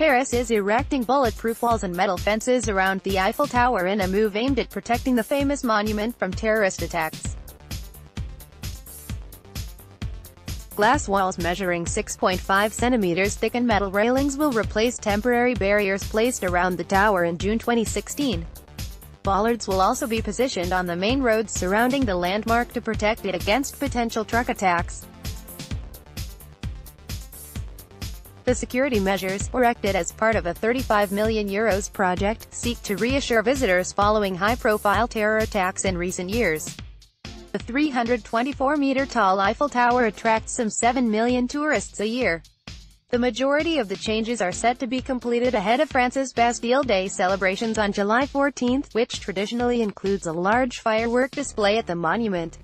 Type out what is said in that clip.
Paris is erecting bulletproof walls and metal fences around the Eiffel Tower in a move aimed at protecting the famous monument from terrorist attacks. Glass walls measuring 6.5 centimeters thick and metal railings will replace temporary barriers placed around the tower in June 2016. Bollards will also be positioned on the main roads surrounding the landmark to protect it against potential truck attacks. The security measures, erected as part of a 35 million euros project, seek to reassure visitors following high-profile terror attacks in recent years. The 324-meter-tall Eiffel Tower attracts some 7 million tourists a year. The majority of the changes are set to be completed ahead of France's Bastille Day celebrations on July 14, which traditionally includes a large firework display at the monument.